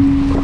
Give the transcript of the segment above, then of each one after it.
Doing?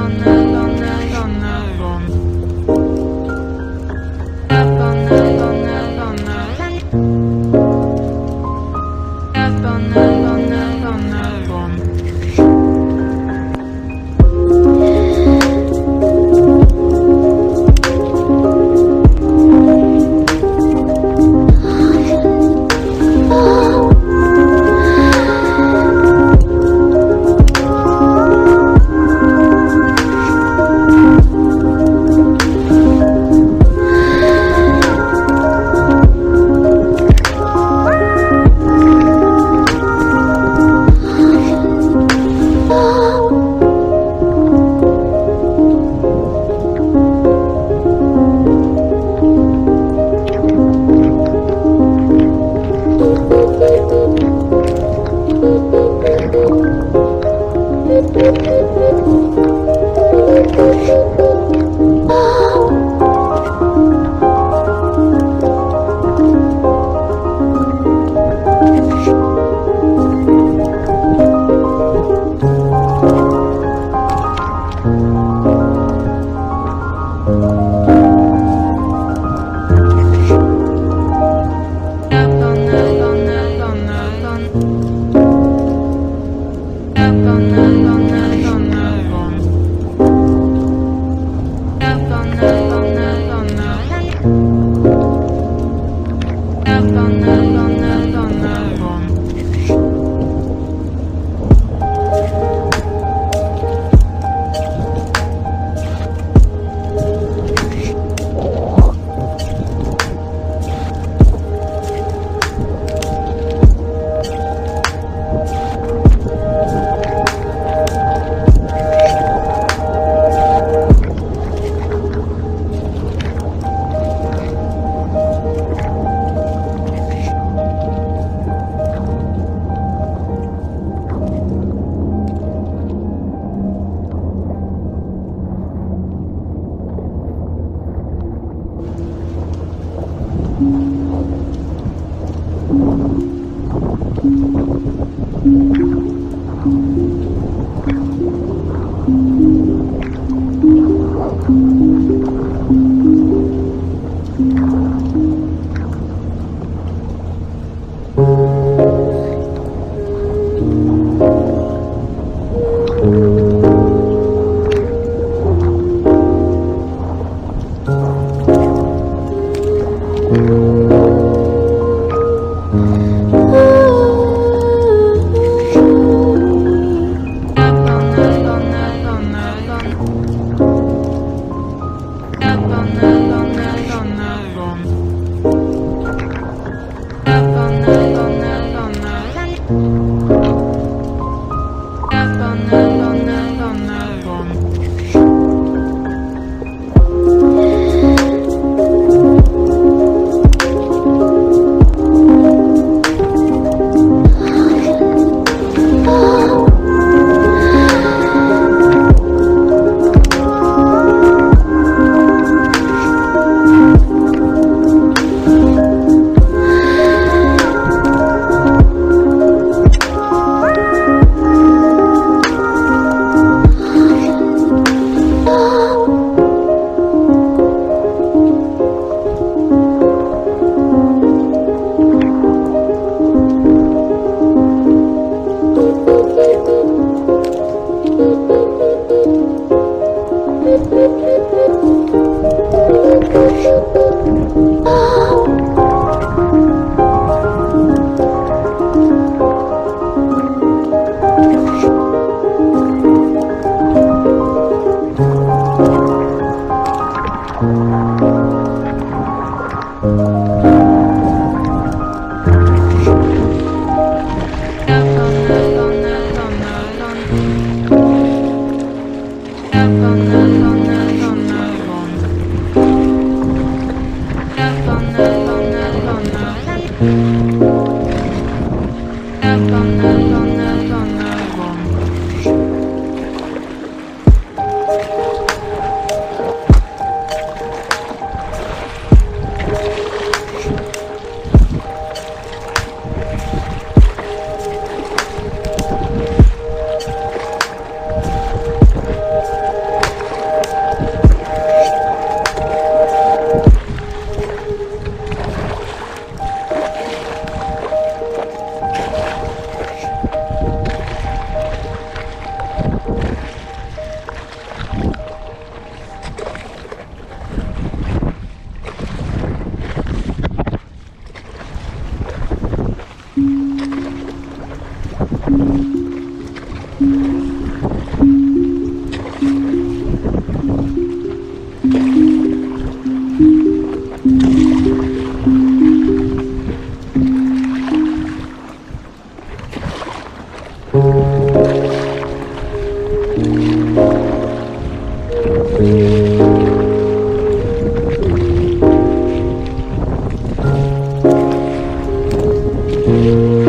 Gonna, Up